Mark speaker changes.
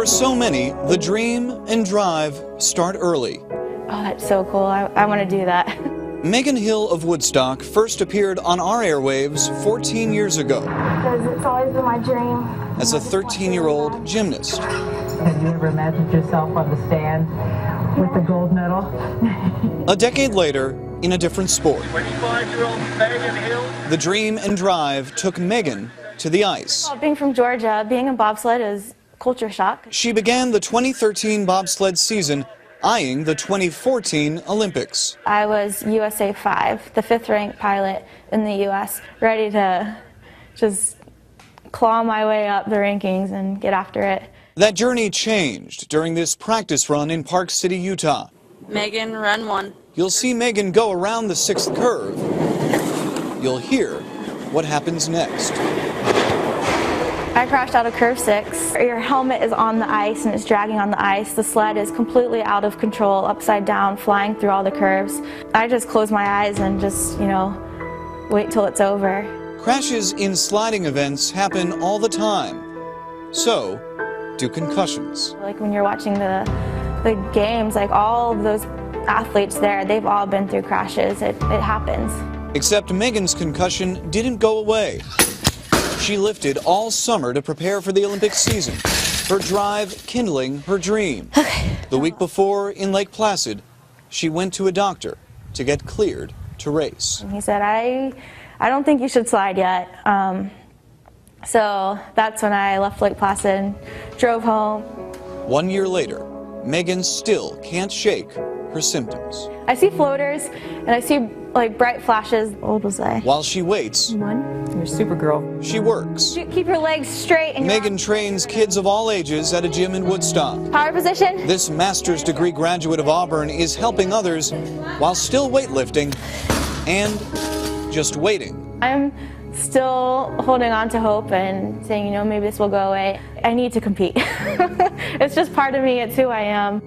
Speaker 1: For so many, the dream and drive start early.
Speaker 2: Oh, that's so cool. I, I want to do that.
Speaker 1: Megan Hill of Woodstock first appeared on our airwaves 14 years ago
Speaker 3: Because it's always been my dream.
Speaker 1: as a 13 year old gymnast.
Speaker 4: Have you ever imagined yourself on the stand with the gold medal?
Speaker 1: A decade later, in a different sport,
Speaker 5: 25-year-old Megan Hill.
Speaker 1: the dream and drive took Megan to the ice.
Speaker 2: Being from Georgia, being in bobsled is culture shock.
Speaker 1: She began the 2013 bobsled season eyeing the 2014 Olympics.
Speaker 2: I was USA 5, the fifth ranked pilot in the US, ready to just claw my way up the rankings and get after it.
Speaker 1: That journey changed during this practice run in Park City, Utah.
Speaker 6: Megan, run one.
Speaker 1: You'll see Megan go around the sixth curve. You'll hear what happens next.
Speaker 2: I crashed out of curve six. Your helmet is on the ice and it's dragging on the ice. The sled is completely out of control, upside down, flying through all the curves. I just close my eyes and just, you know, wait till it's over.
Speaker 1: Crashes in sliding events happen all the time. So do concussions.
Speaker 2: Like when you're watching the the games, like all those athletes there, they've all been through crashes. It, it happens.
Speaker 1: Except Megan's concussion didn't go away. She lifted all summer to prepare for the Olympic season, her drive kindling her dream. The week before, in Lake Placid, she went to a doctor to get cleared to race.
Speaker 2: He said, I, I don't think you should slide yet. Um, so that's when I left Lake Placid and drove home.
Speaker 1: One year later, Megan still can't shake her symptoms.
Speaker 2: I see floaters and I see like bright flashes. What old was I?
Speaker 1: While she waits,
Speaker 2: One.
Speaker 4: You're Supergirl.
Speaker 1: she works.
Speaker 2: Keep your legs straight and
Speaker 1: Megan trains kids of all ages at a gym in Woodstock.
Speaker 2: power position.
Speaker 1: This master's degree graduate of Auburn is helping others while still weightlifting and just waiting.
Speaker 2: I'm still holding on to hope and saying, you know, maybe this will go away. I need to compete. it's just part of me, it's who I am.